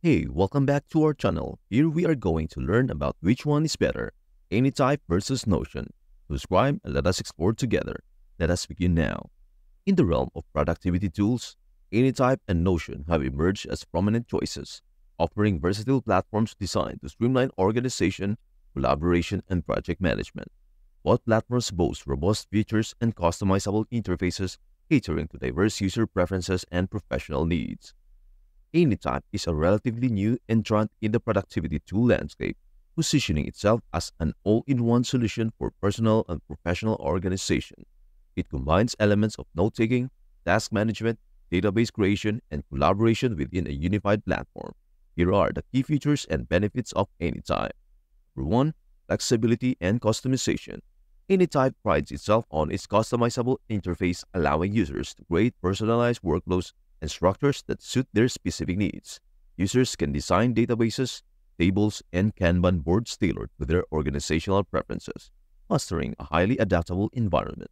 Hey, welcome back to our channel. Here we are going to learn about which one is better, AnyType versus Notion. Subscribe and let us explore together. Let us begin now. In the realm of productivity tools, AnyType and Notion have emerged as prominent choices, offering versatile platforms designed to streamline organization, collaboration, and project management. Both platforms boast robust features and customizable interfaces catering to diverse user preferences and professional needs. AnyType is a relatively new entrant in the productivity tool landscape, positioning itself as an all-in-one solution for personal and professional organization. It combines elements of note-taking, task management, database creation, and collaboration within a unified platform. Here are the key features and benefits of AnyType. Number 1. Flexibility and customization. AnyType prides itself on its customizable interface, allowing users to create personalized workflows and structures that suit their specific needs. Users can design databases, tables, and Kanban boards tailored to their organizational preferences, fostering a highly adaptable environment.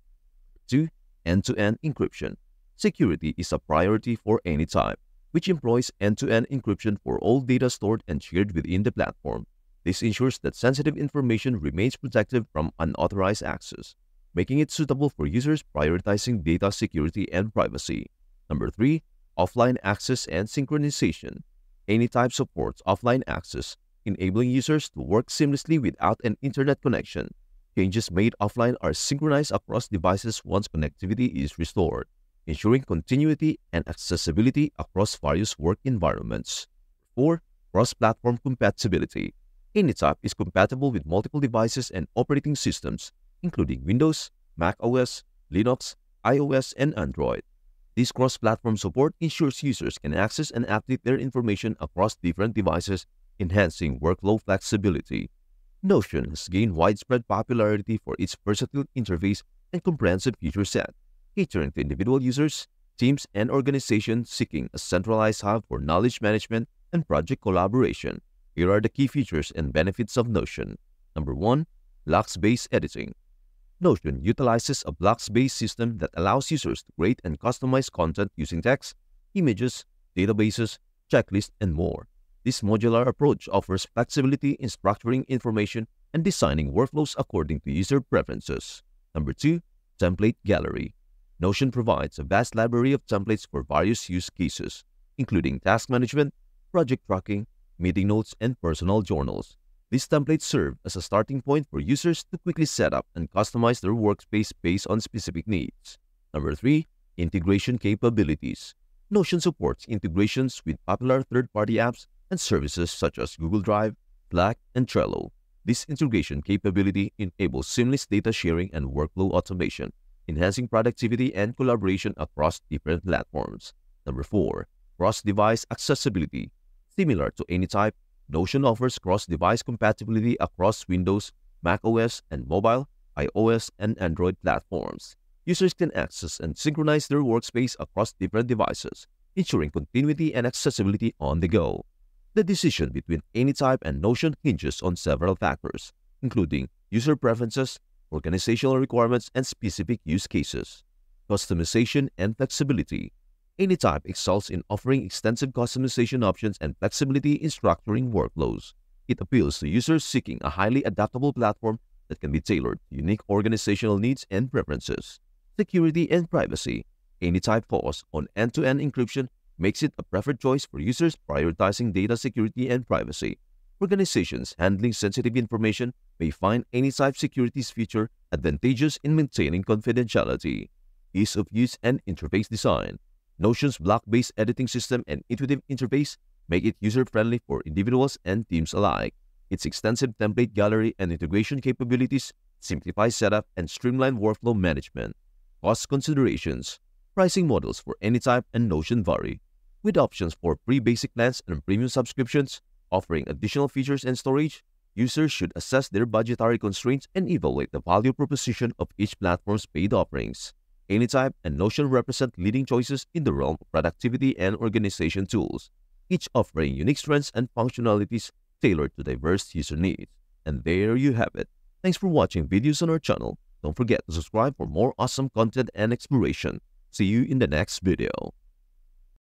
2. End-to-end encryption. Security is a priority for AnyType, which employs end-to-end encryption for all data stored and shared within the platform. This ensures that sensitive information remains protected from unauthorized access, making it suitable for users prioritizing data security and privacy. Number 3 offline access and synchronization. AnyType supports offline access, enabling users to work seamlessly without an internet connection. Changes made offline are synchronized across devices once connectivity is restored, ensuring continuity and accessibility across various work environments. 4. Cross-platform compatibility. AnyType is compatible with multiple devices and operating systems, including Windows, Mac OS, Linux, iOS, and Android. This cross-platform support ensures users can access and update their information across different devices, enhancing workflow flexibility. Notion has gained widespread popularity for its versatile interface and comprehensive feature set, catering to individual users, teams, and organizations seeking a centralized hub for knowledge management and project collaboration. Here are the key features and benefits of Notion. Number 1. Blocks-based editing. Notion utilizes a blocks-based system that allows users to create and customize content using text, images, databases, checklists, and more. This modular approach offers flexibility in structuring information and designing workflows according to user preferences. Number 2. Template Gallery Notion provides a vast library of templates for various use cases, including task management, project tracking, meeting notes, and personal journals. These templates serve as a starting point for users to quickly set up and customize their workspace based on specific needs. Number 3. Integration Capabilities Notion supports integrations with popular third-party apps and services such as Google Drive, Slack, and Trello. This integration capability enables seamless data sharing and workflow automation, enhancing productivity and collaboration across different platforms. Number 4. Cross-device accessibility. Similar to AnyType, Notion offers cross-device compatibility across Windows, macOS, and mobile, iOS, and Android platforms. Users can access and synchronize their workspace across different devices, ensuring continuity and accessibility on the go. The decision between AnyType and Notion hinges on several factors, including user preferences, organizational requirements, and specific use cases. Customization and flexibility. AnyType excels in offering extensive customization options and flexibility in structuring workflows. It appeals to users seeking a highly adaptable platform that can be tailored to unique organizational needs and preferences. Security and privacy. AnyType focus on end-to-end encryption makes it a preferred choice for users prioritizing data security and privacy. Organizations handling sensitive information may find AnyType security's feature advantageous in maintaining confidentiality. Ease of use and interface design. Notion's block-based editing system and intuitive interface make it user-friendly for individuals and teams alike. Its extensive template gallery and integration capabilities simplify setup and streamline workflow management. Cost considerations. Pricing models for AnyType and Notion vary, with options for pre-basic plans and premium subscriptions offering additional features and storage. Users should assess their budgetary constraints and evaluate the value proposition of each platform's paid offerings. AnyType and Notion represent leading choices in the realm of productivity and organization tools, each offering unique strengths and functionalities tailored to diverse user needs. And there you have it. Thanks for watching videos on our channel. Don't forget to subscribe for more awesome content and exploration. See you in the next video.